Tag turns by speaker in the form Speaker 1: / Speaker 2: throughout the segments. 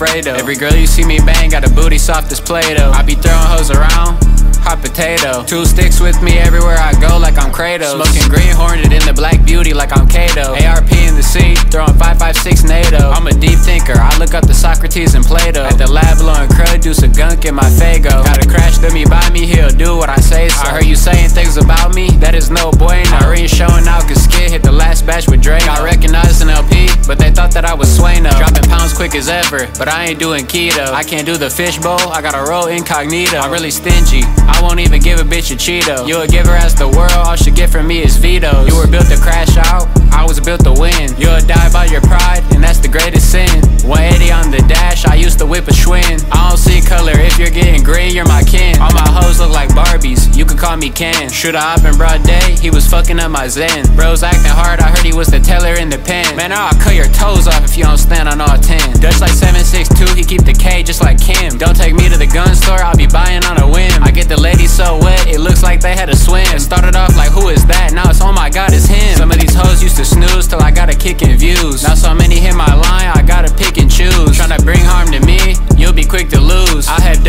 Speaker 1: to bang like Fredo. Every girl you see me bang got a booty soft as Play-Doh. I be throwing hoes around. Hot potato. Two sticks with me everywhere I go like I'm Kratos. Smoking green hornet in the black beauty like I'm Kato. ARP in the sea, throwing 556 NATO. I'm a deep thinker, I look up to Socrates and Plato. At the lab blowing crud, juice a gunk in my Fago. Got a crash dummy by me, he'll do what I say so. I heard you saying things about me, that is no bueno. I ain't showing out cause Skid hit the last batch with Drake. I recognized an LP, but they thought that I was Swano. Dropping pounds quick as ever, but I ain't doing keto. I can't do the fishbowl, I gotta roll incognito. I'm really stingy. I won't even give a bitch a Cheeto. You a giver as the world, all she get from me is vetoes. You were built to crash out, I was built to win. You'll die by your pride, and that's the greatest sin. 180 on the dash, I used to whip a Schwinn. I don't see color, if you're getting green, you're my kin. All my hoes look like Barbies, you could call me Ken. Should I up in broad day? He was fucking up my zen. Bros acting hard, I heard he was the teller in the pen. Man, I'll cut your toes off you don't stand on all 10. Dutch like 762, he keep the K just like Kim. Don't take me to the gun store, I'll be buying on a whim. I get the ladies so wet, it looks like they had a swim. It started off like, who is that? Now it's, oh my god, it's him. Some of these hoes used to snooze till I got a kick in views. Now so many hit my line, I gotta pick and choose. Tryna bring harm to me, you'll be quick to lose. I'll have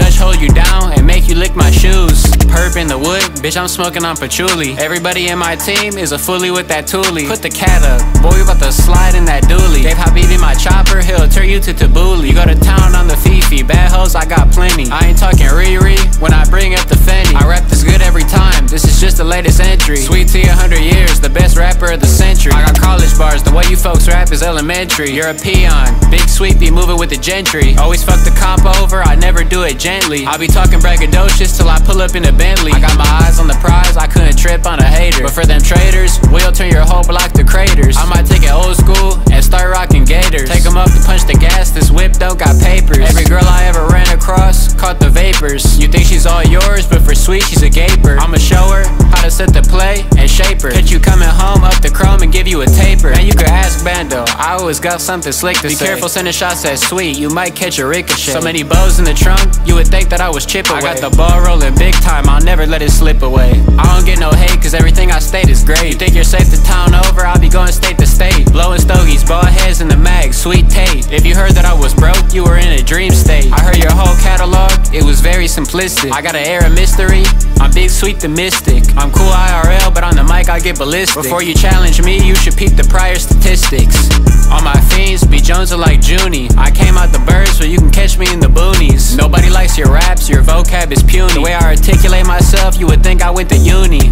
Speaker 1: In the wood, bitch, I'm smoking on patchouli. Everybody in my team is a fully with that toolie. Put the cat up, boy, we about to slide in that dually. Dave Habibi, my chopper, he'll turn you to tabbouleh. You go to town on the Fifi, bad hoes, I got plenty. I ain't talking Riri when I bring up the latest entry. Sweet T, 100 years, the best rapper of the century. I got college bars, the way you folks rap is elementary. You're a peon, big sweepy, moving with the gentry. Always fuck the comp over, I never do it gently. I be talking braggadocious till I pull up in a Bentley. I got my eyes on the prize, I couldn't trip on a hater. But for them traders, we'll turn your whole block to craters. I might take it old school and start rocking gators. Take 'em up to punch the gas, this whip don't got papers. Every girl I ever ran across caught the vapors. You think she's all yours, but for sweet, she's a gaper. I'ma show her how to set the play and shape her. Catch you coming home up the chrome and give you a taper. And you could ask Bando, I always got something slick to
Speaker 2: Be
Speaker 1: say.
Speaker 2: careful
Speaker 1: sending shots at sweet, you might catch a ricochet. So many bows in the trunk, you would think that I was chip away. I got the ball rolling big time, I'll never let it slip away. I don't get no hate, cause everything I state is great. You think you're safe to town over, I'll be going state to state. Blowing stogies, bald heads in the mag, sweet tape. If you heard that I was broke, you were in a dream state. I heard your whole catalog, it was very simplistic. I got an air of mystery, I'm big, sweet, the mystic. I'm cool IRL, but on the mic I get ballistic. Before you challenge me, you should peep the prior statistics. All my fiends be Jones are like Junie. I came out the birds, so you can catch me in the boonies. Nobody likes your raps, your vocab is puny. The way I articulate myself, you would think I went to uni.